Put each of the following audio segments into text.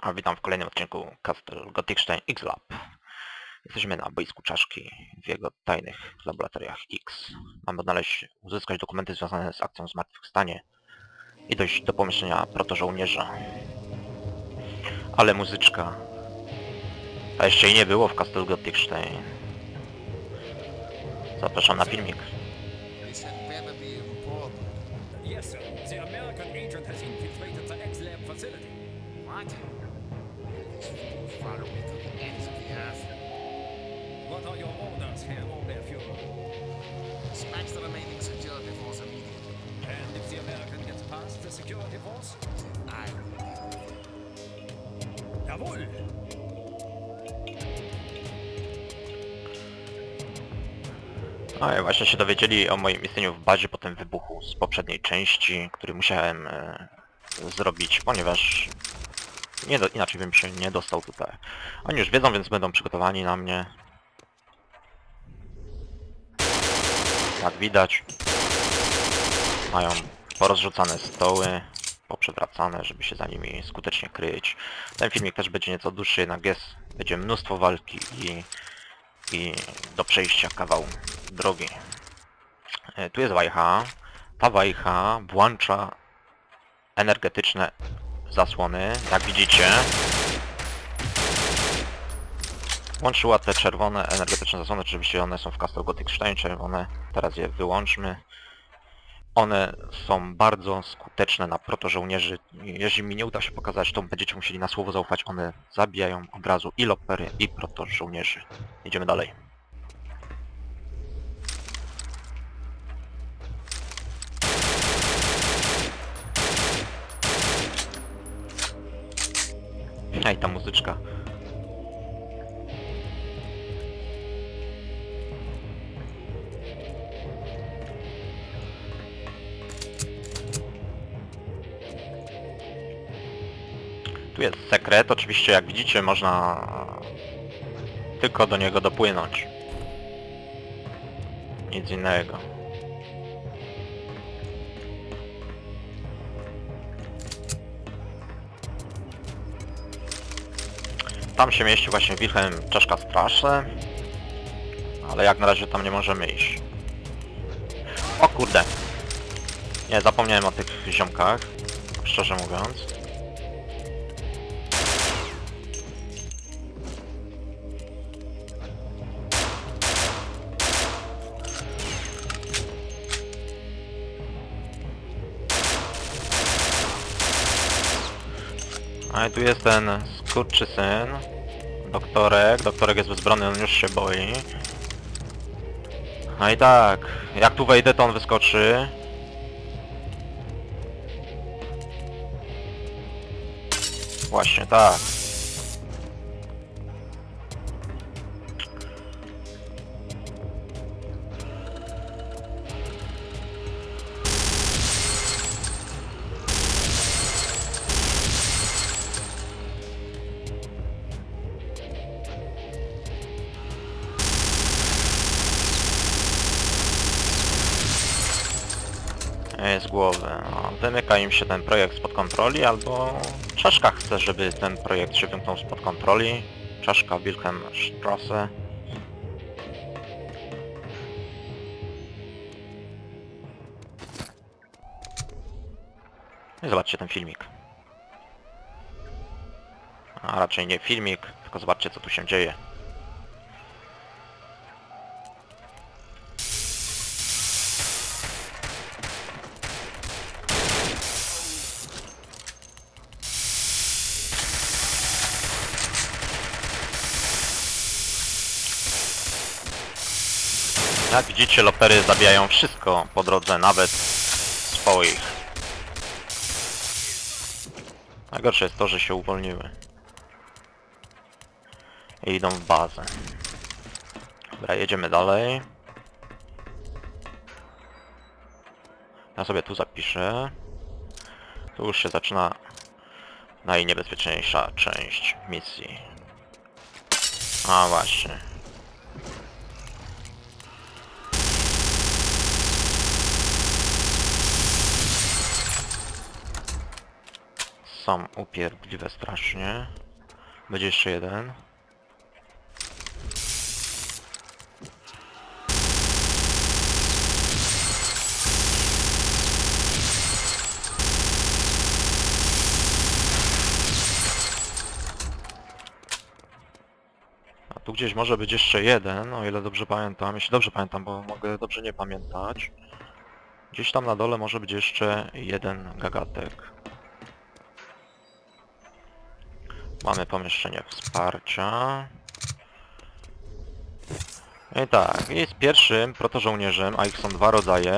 A witam w kolejnym odcinku Castle Gottingstein X-Lab. Jesteśmy na boisku czaszki w jego tajnych laboratoriach X. Mamy odnaleźć, uzyskać dokumenty związane z akcją Zmartwychwstanie i dojść do pomieszczenia protożołnierza. Ale muzyczka. A jeszcze jej nie było w Castle Gottingstein. Zapraszam na filmik. Yes, sir. The American agent has infiltrated the X-Lab facility. What? Follow me to the ends of the earth. What are your orders, Herr? Dispatch the remaining security force immediately. And if the American gets past the security force? I will. Jawohl! No i właśnie się dowiedzieli o moim istnieniu w bazie po tym wybuchu z poprzedniej części, który musiałem e, zrobić, ponieważ nie do, inaczej bym się nie dostał tutaj. Oni już wiedzą, więc będą przygotowani na mnie. Jak widać, mają porozrzucane stoły, poprzewracane, żeby się za nimi skutecznie kryć. Ten filmik też będzie nieco dłuższy, jednak jest, będzie mnóstwo walki i i do przejścia kawał drogi. E, Tu jest wajcha. Ta wajcha włącza energetyczne zasłony, jak widzicie. Włączyła te czerwone energetyczne zasłony, oczywiście one są w Castle Gothic Stein czerwone, teraz je wyłączmy. One są bardzo skuteczne na protożołnierzy. Jeżeli mi nie uda się pokazać, to będziecie musieli na słowo zaufać. One zabijają od razu i lopery, i protożołnierzy. Idziemy dalej. Ej, ta muzyczka. Tu jest sekret, oczywiście jak widzicie można tylko do niego dopłynąć. Nic innego. Tam się mieści właśnie Wilhelm Czeszka Strasze. Ale jak na razie tam nie możemy iść. O kurde! Nie, zapomniałem o tych ziomkach. Szczerze mówiąc. A i tu jest ten skurczysyn. Doktorek. Doktorek jest bezbronny, on już się boi. A i tak, jak tu wejdę, to on wyskoczy. Właśnie tak. Wymyka im się ten projekt spod kontroli, albo Czaszka chce, żeby ten projekt się wymknął spod kontroli. Czaszka Wilhelmstrasse. I zobaczcie ten filmik. A raczej nie filmik, tylko zobaczcie co tu się dzieje. Jak widzicie, lopery zabijają wszystko po drodze, nawet swoich. Najgorsze jest to, że się uwolniły. I idą w bazę. Dobra, jedziemy dalej. Ja sobie tu zapiszę. Tu już się zaczyna najniebezpieczniejsza część misji. A właśnie. Są upierdliwe strasznie. Będzie jeszcze jeden. A tu gdzieś może być jeszcze jeden, o ile dobrze pamiętam. Jeśli dobrze pamiętam, bo mogę dobrze nie pamiętać. Gdzieś tam na dole może być jeszcze jeden gagatek. Mamy pomieszczenie wsparcia. I tak, z pierwszym protożołnierzem, a ich są dwa rodzaje,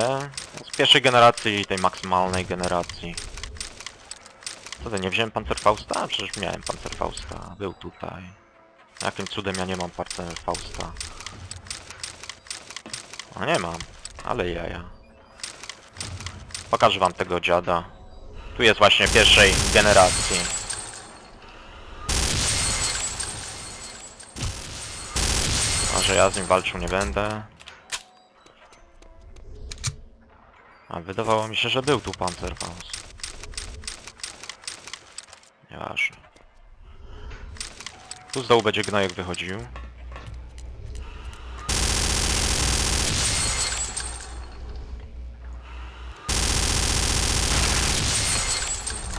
z pierwszej generacji i tej maksymalnej generacji. Co ty, nie wziąłem Panzerfausta? Przecież miałem Panzerfausta, był tutaj. Jakim cudem ja nie mam Panzerfausta? A nie mam, ale jaja. Pokażę wam tego dziada. Tu jest właśnie pierwszej generacji. A że ja z nim walczył nie będę. A wydawało mi się, że był tu Panzerfaust. Nieważne. Tu z dołu będzie gnojek wychodził.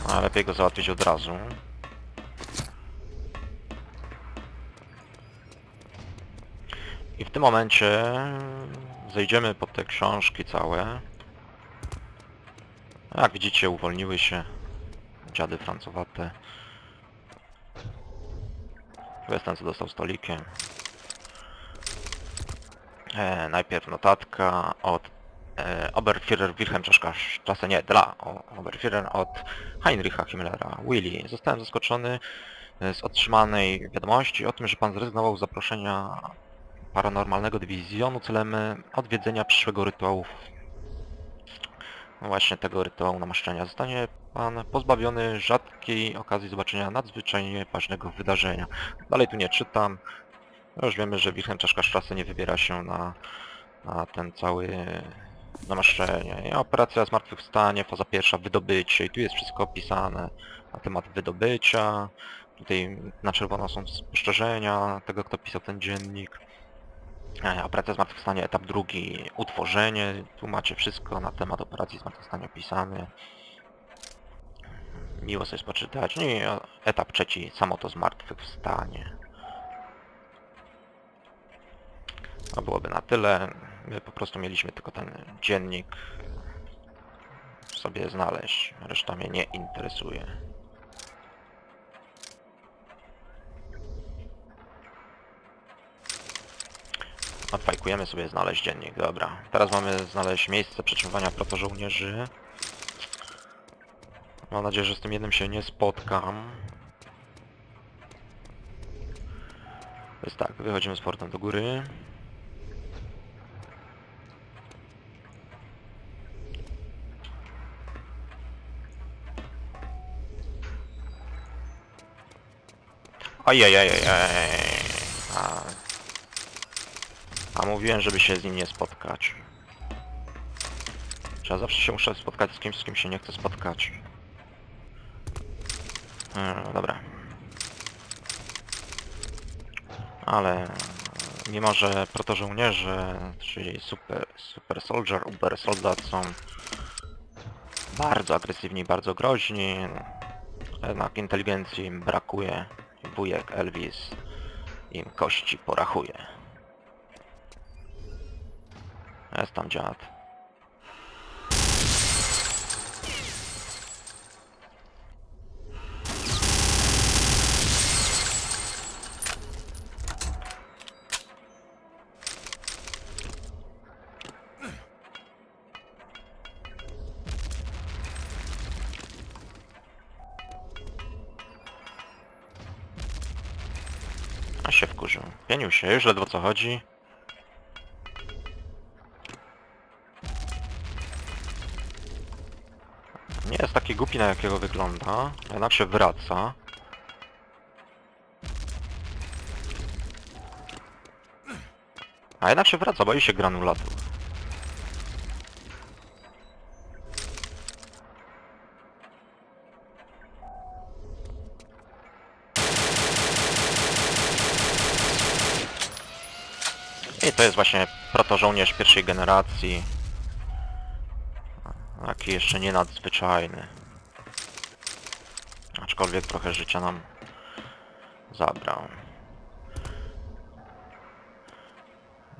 A lepiej go załatwić od razu. I w tym momencie zejdziemy pod te książki całe. Jak widzicie uwolniły się dziady francowate. Tu jest ten co dostał stolikiem. E, najpierw notatka od e, Oberführer Wilhelm Czaszka, czasem nie, dla Oberführer od Heinricha Himmlera. Willy, zostałem zaskoczony e, z otrzymanej wiadomości o tym, że pan zrezygnował z zaproszenia paranormalnego dywizjonu celem e, odwiedzenia przyszłego rytuału. Właśnie tego rytuału namaszczenia. Zostanie pan pozbawiony rzadkiej okazji zobaczenia nadzwyczajnie ważnego wydarzenia. Dalej tu nie czytam. Już wiemy, że Wilhelm Czaszka Strasse nie wybiera się na, na ten cały namaszczenie. I operacja Zmartwychwstanie, faza pierwsza, wydobycie. I tu jest wszystko opisane na temat wydobycia. Tutaj na czerwono są spostrzeżenia tego, kto pisał ten dziennik. E, Operacja Zmartwychwstanie, etap drugi, utworzenie. Tu macie wszystko na temat operacji Zmartwychwstania opisane. Miło sobie poczytać. No i etap trzeci, samo to Zmartwychwstanie. To byłoby na tyle. My po prostu mieliśmy tylko ten dziennik sobie znaleźć. Reszta mnie nie interesuje. Odfajkujemy sobie znaleźć dziennik, dobra. Teraz mamy znaleźć miejsce przetrzymywania protożołnierzy. Mam nadzieję, że z tym jednym się nie spotkam. Więc tak, wychodzimy z portem do góry. Ajajajajaj. A, mówiłem, żeby się z nim nie spotkać. Czy ja zawsze się muszę spotkać z kimś, z kim się nie chcę spotkać. E, dobra. Ale mimo, że protożołnierze, czyli super, super soldier, uber soldat są bardzo agresywni, bardzo groźni, jednak inteligencji im brakuje. Wujek Elvis im kości porachuje. Jest tam dziad. A się wkurzył. Pienił się, już ledwo co chodzi. Nie jest taki głupi na jakiego wygląda. jednak się wraca. A jednak się wraca, boi się granulatów. I to jest właśnie protożołnierz pierwszej generacji. Taki jeszcze nie nadzwyczajny. Aczkolwiek trochę życia nam zabrał.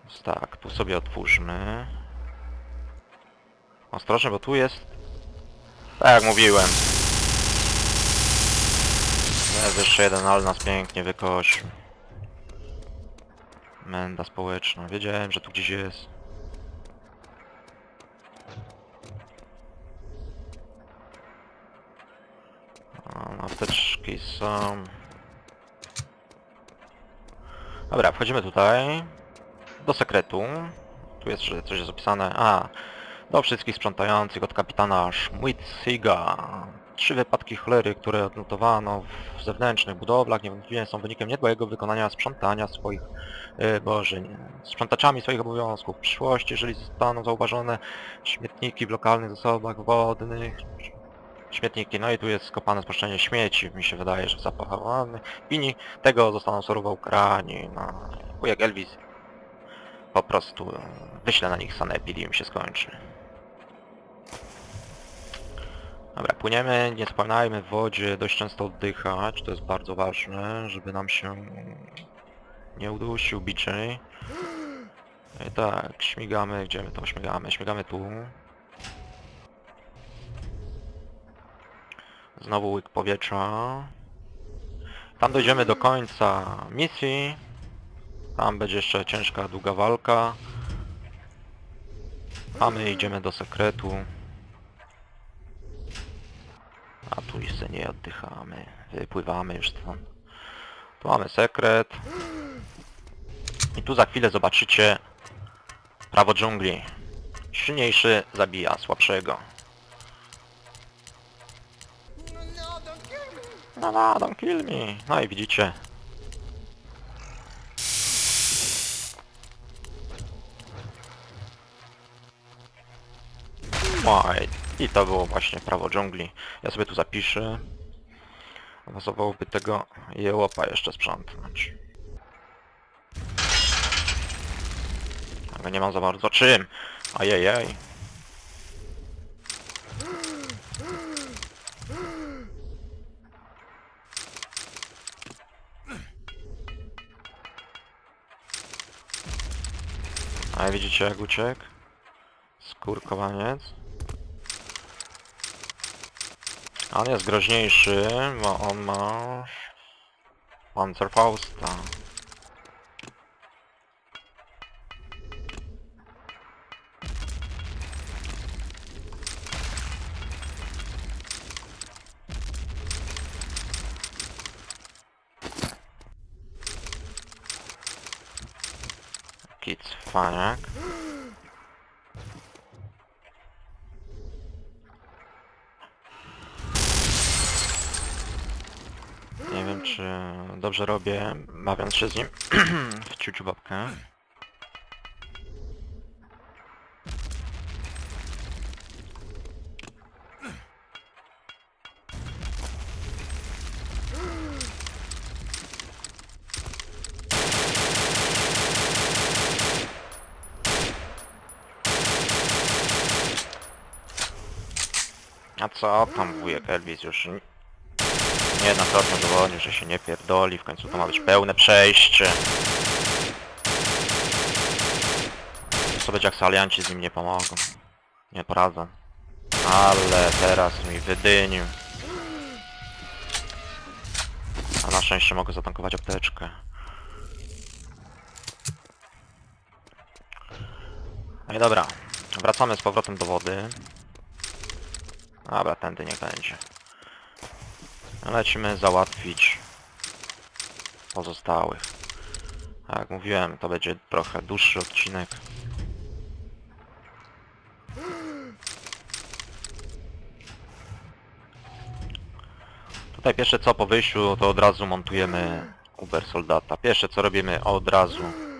Więc tak, tu sobie otwórzmy. Ostrożnie, bo tu jest... Tak jak mówiłem. Jest jeszcze jeden, ale nas pięknie wykosił. Menda społeczna. Wiedziałem, że tu gdzieś jest. O, apteczki są. Dobra, wchodzimy tutaj. Do sekretu. Tu jest coś zapisane. A, do wszystkich sprzątających od kapitana Schmitziga. Trzy wypadki cholery, które odnotowano w zewnętrznych budowlach, niewątpliwie są wynikiem niedbałego wykonania sprzątania swoich e, boże, nie, sprzątaczami swoich obowiązków. W przyszłości, jeżeli zostaną zauważone śmietniki w lokalnych zasobach wodnych, śmietniki, no i tu jest skopane spuszczenie śmieci, mi się wydaje, że zapachowany. Winni tego zostaną surowo ukarani, no, jak Elvis po prostu e, wyślę na nich sanepid i im się skończy. Dobra, płyniemy, nie zapominajmy w wodzie dość często oddychać, to jest bardzo ważne, żeby nam się nie udusił BJ. I tak, śmigamy, gdzie my to śmigamy? Śmigamy tu. Znowu łyk powietrza. Tam dojdziemy do końca misji. Tam będzie jeszcze ciężka, długa walka. A my idziemy do sekretu. A tu jeszcze nie oddychamy. Wypływamy już stąd. Tu mamy sekret. I tu za chwilę zobaczycie prawo dżungli. Silniejszy zabija słabszego. No no, don't kill me. No i widzicie. Oj, i to było właśnie prawo dżungli. Ja sobie tu zapiszę. Pasowałoby tego jełopa jeszcze sprzątnąć. Ale nie mam za bardzo czym. Ajajaj. A widzicie jak uciekł? Skurkowaniec. On jest groźniejszy, bo on ma... Panzerfausta. Cwaniak. Nie wiem czy dobrze robię, bawiąc się z nim w ciuciu babkę. Tam wujek Elvis już ni- niejednokrotnie udowodnił, że się nie pierdoli, w końcu to ma być pełne przejście. Co będzie jak salianci z nim nie pomogą. Nie poradzą. Ale teraz mi wydynił. A na szczęście mogę zatankować apteczkę. No i dobra. Wracamy z powrotem do wody. Dobra, tędy niech będzie. Lecimy załatwić pozostałych. A Jak mówiłem, to będzie trochę dłuższy odcinek. Tutaj pierwsze co po wyjściu, to od razu montujemy Uber Soldata. Pierwsze co robimy od razu.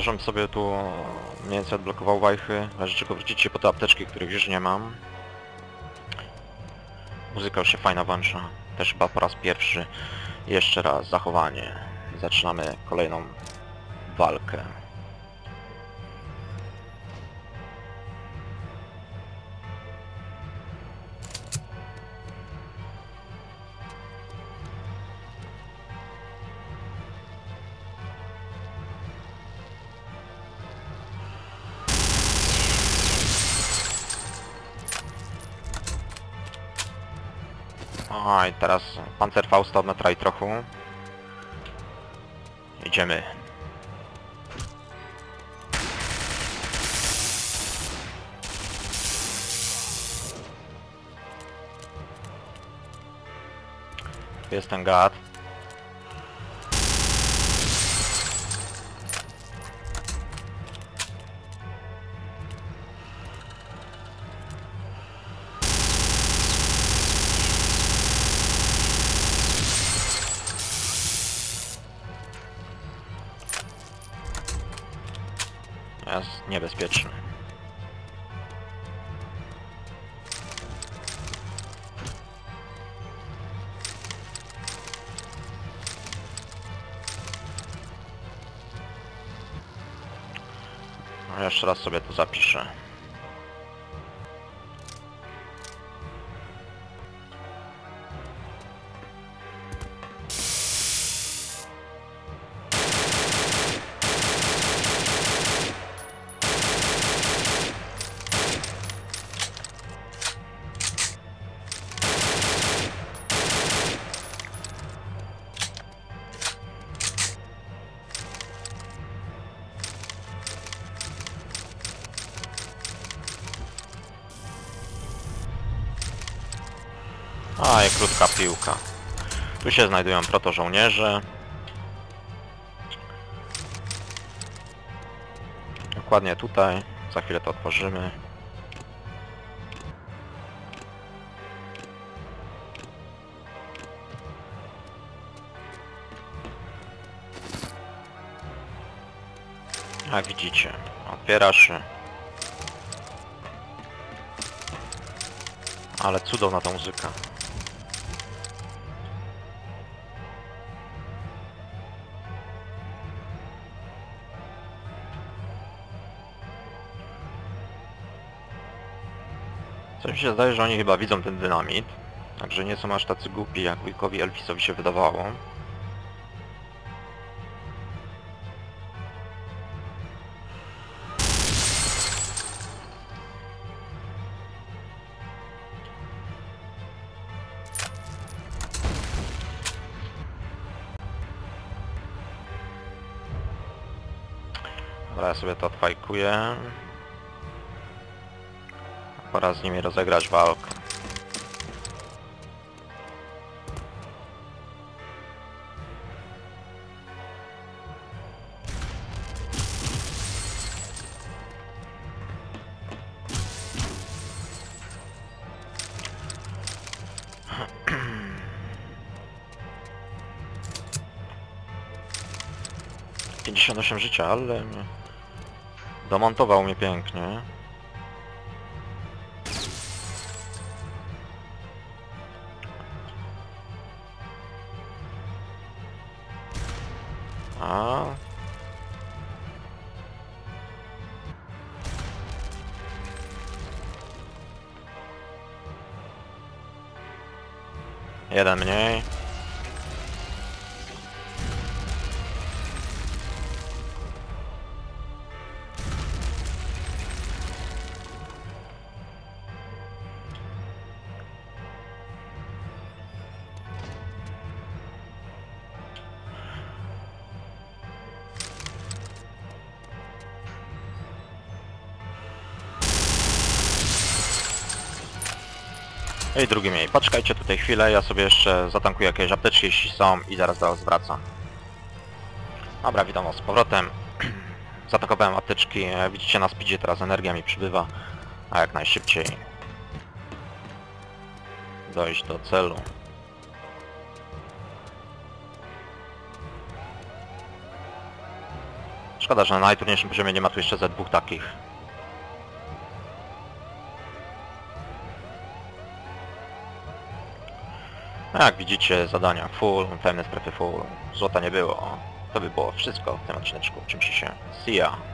Żebym sobie tu mniej więcej odblokował wajchy, w razie czego wrócicie po te apteczki, których już nie mam. Muzyka już się fajna włącza, też chyba po raz pierwszy. Jeszcze raz zachowanie. Zaczynamy kolejną walkę. A i teraz Panzerfausta od metra i. Idziemy. Jest ten gad. Niebezpieczny. No, Jeszcze raz sobie to zapiszę. Tu się znajdują protożołnierze. Dokładnie tutaj. Za chwilę to otworzymy. Jak widzicie, otwiera się. Ale cudowna ta muzyka. Coś mi się zdaje, że oni chyba widzą ten dynamit. Także nie są aż tacy głupi, jak wujkowi Elvisowi się wydawało. Dobra, ja sobie to odfajkuję. Pora z nimi rozegrać walkę. Pięćdziesiąt osiem życia, ale... Domontował mnie pięknie. Jeden mniej. I drugi mniej. Poczekajcie tutaj chwilę, ja sobie jeszcze zatankuję jakieś apteczki, jeśli są i zaraz do was wracam. Dobra, witam was z powrotem. Zatankowałem apteczki, e, widzicie na speedzie teraz energia mi przybywa, a jak najszybciej dojść do celu. Szkoda, że na najtrudniejszym poziomie nie ma tu jeszcze ze dwóch takich. Jak widzicie, zadania full, pełne strefy full, złota nie było. To by było wszystko w tym odcineczku. Czym się see ya.